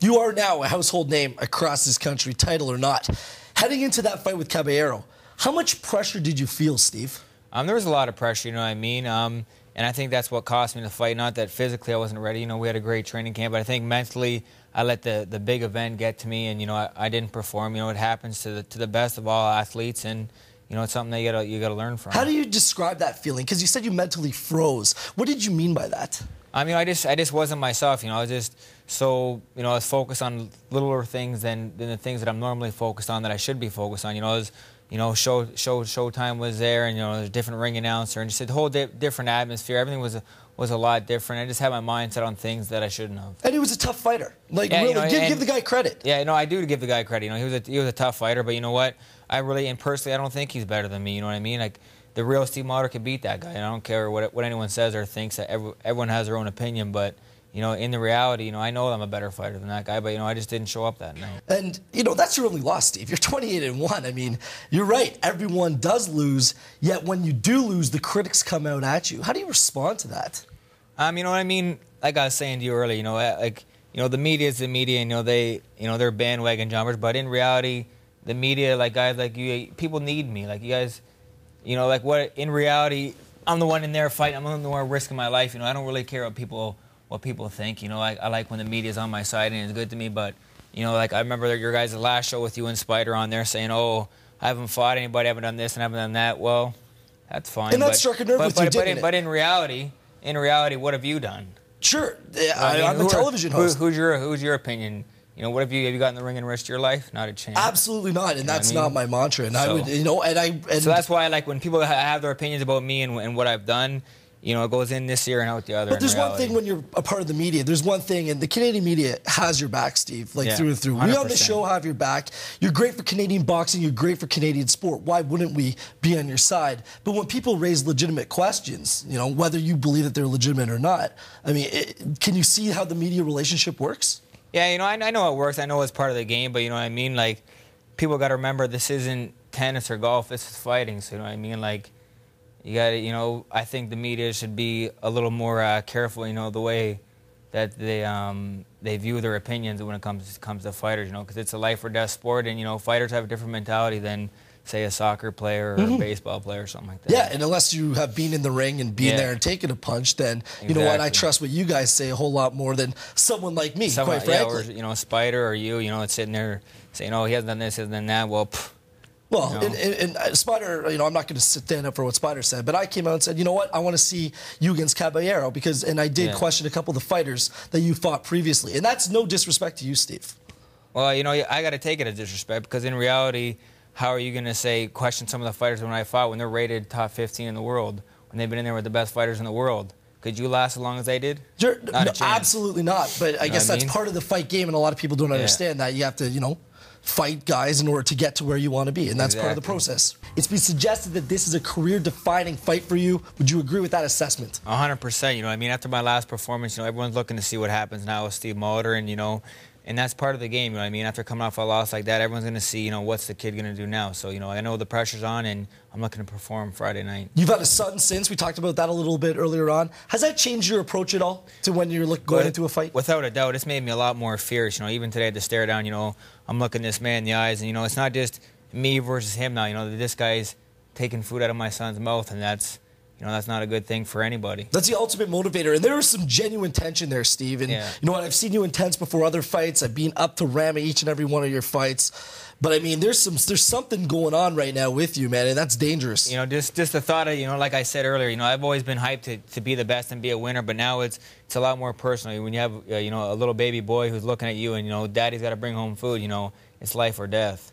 You are now a household name across this country, title or not. Heading into that fight with Caballero, how much pressure did you feel, Steve? Um, there was a lot of pressure, you know what I mean? Um, and I think that's what cost me the fight. Not that physically I wasn't ready. You know, we had a great training camp, but I think mentally I let the, the big event get to me, and you know I, I didn't perform. You know, it happens to the to the best of all athletes, and you know it's something that you gotta you gotta learn from. How do you describe that feeling? Because you said you mentally froze. What did you mean by that? I mean, I just I just wasn't myself. You know, I was just so you know I was focused on littler things than than the things that I'm normally focused on that I should be focused on. You know, I was you know, show show Showtime was there, and you know, there's a different ring announcer, and just the whole di different atmosphere. Everything was was a lot different. I just had my mindset on things that I shouldn't have. And he was a tough fighter. Like yeah, really, you know, give, give, the guy credit. Yeah, no, I do give the guy credit. You know, he was a, he was a tough fighter, but you know what? I really and personally, I don't think he's better than me. You know what I mean? Like the real Steve Molitor could beat that guy. And I don't care what what anyone says or thinks. That every, everyone has their own opinion, but you know, in the reality, you know, I know I'm a better fighter than that guy, but you know, I just didn't show up that night. And you know, that's your only loss, Steve. You're 28 and one. I mean, you're right. Everyone does lose. Yet when you do lose, the critics come out at you. How do you respond to that? Um, you know what I mean? Like I was saying to you earlier, you know, like you know, the media is the media. And, You know, they, you know, they're bandwagon jumpers. But in reality, the media, like guys like you, people need me. Like you guys, you know, like what in reality, I'm the one in there fighting. I'm the one risking my life. You know, I don't really care what people what people think. You know, I, I like when the media's on my side and it's good to me. But you know, like I remember your guys' last show with you and Spider on there saying, "Oh, I haven't fought anybody, I haven't done this and I haven't done that." Well, that's fine. And that struck a nerve but, with but, you, but, didn't in, but in reality, in reality, what have you done? Sure, I, am a television host. Who, who's your Who's your opinion? You know, what have you have you gotten the ring and the rest of your life? Not a chance. Absolutely not, and you that's I mean? not my mantra. And so, I would, you know, and I. And so that's why, like, when people have their opinions about me and, and what I've done, you know, it goes in this year and out the other. But there's one thing when you're a part of the media. There's one thing, and the Canadian media has your back, Steve, like yeah, through and through. 100%. We on the show have your back. You're great for Canadian boxing. You're great for Canadian sport. Why wouldn't we be on your side? But when people raise legitimate questions, you know, whether you believe that they're legitimate or not, I mean, it, can you see how the media relationship works? Yeah, you know, I, I know it works. I know it's part of the game, but you know what I mean? Like, people got to remember this isn't tennis or golf. This is fighting. So you know what I mean? Like you got to, you know, I think the media should be a little more uh, careful, you know, the way that they um, they view their opinions when it comes comes to fighters, you know, because it's a life or death sport, and you know, fighters have a different mentality than say a soccer player or mm-hmm. a baseball player or something like that. Yeah, and unless you have been in the ring and been yeah. there and taken a punch, then exactly. you know what? I trust what you guys say a whole lot more than someone like me, someone, quite frankly. Yeah, or you know, spider or you, you know, it's sitting there saying, "Oh, he hasn't done this, he hasn't done that." Well. Pff, well, and, and, and, uh, Spider, you know, I'm not going to stand up for what Spider said, but I came out and said, you know what, I want to see you against Caballero because, and I did yeah. question a couple of the fighters that you fought previously, and that's no disrespect to you, Steve. Well, you know, I got to take it as disrespect because in reality, how are you going to say question some of the fighters when I fought when they're rated top 15 in the world when they've been in there with the best fighters in the world? Could you last as long as they did? no, absolutely not. But I you guess that's mean? part of the fight game, and a lot of people don't understand that. You have to, you know, fight guys in order to get to where you want to be, and that's exactly. part of the process. It's been suggested that this is a career-defining fight for you. Would you agree with that assessment? 100%. You know, I mean, after my last performance, you know, everyone's looking to see what happens now with Steve Molitor, and you know, and that's part of the game. You know I mean? After coming off a loss like that, everyone's going to see, you know, what's the kid going to do now. So, you know, I know the pressure's on, and I'm not going to perform Friday night. You've had a son since. We talked about that a little bit earlier on. Has that changed your approach at all to when you're look, going into a fight? Without a doubt. It's made me a lot more fierce. You know, even today, had to stare down, you know, I'm looking this man in the eyes, and, you know, it's not just me versus him now. You know, this guy's taking food out of my son's mouth, and that's you know, that's not a good thing for anybody. That's the ultimate motivator. And there was some genuine tension there, Steve. And yeah. you know what? I've seen you intense before other fights. I've been up to Rama each and every one of your fights. But I mean, there's some there's something going on right now with you, man, and that's dangerous. You know, just just the thought of you know, like I said earlier, you know, I've always been hyped to, to be the best and be a winner, but now it's it's a lot more personal. When you have uh, you know a little baby boy who's looking at you, and you know, daddy's got to bring home food. You know, it's life or death.